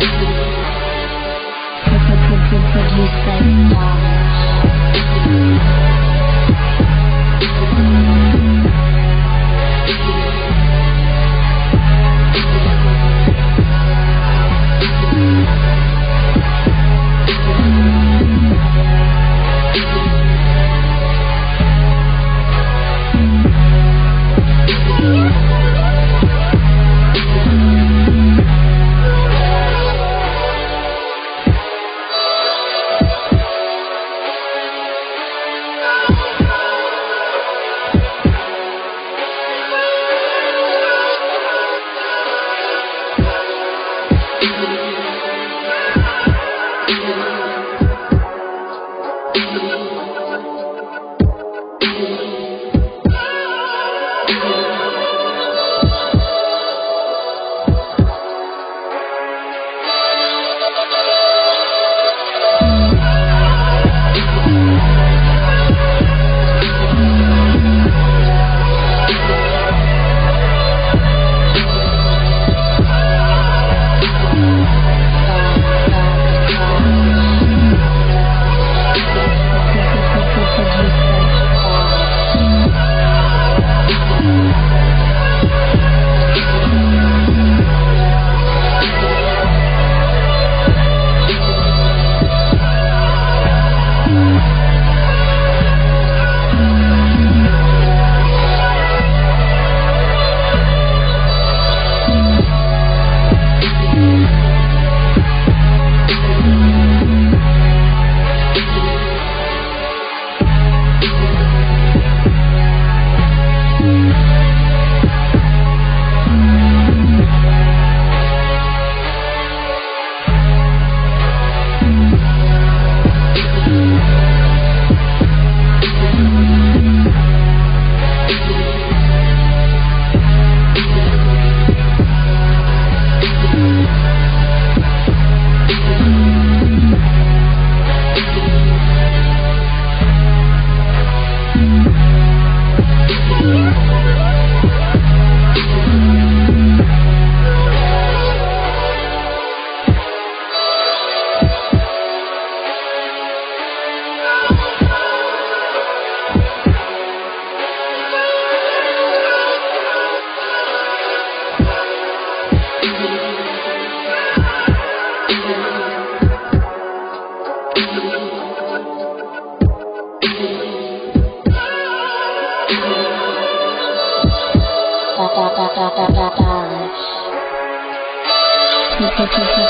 By Stars. Produced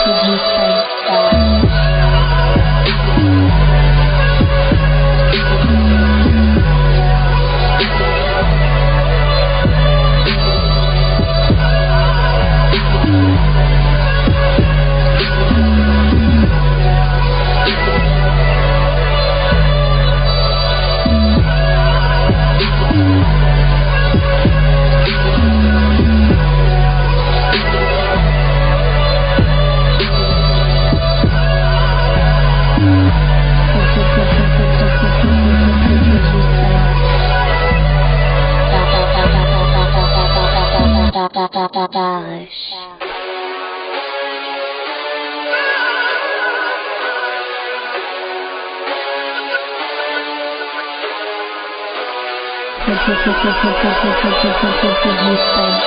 Produced Stars. Produced by.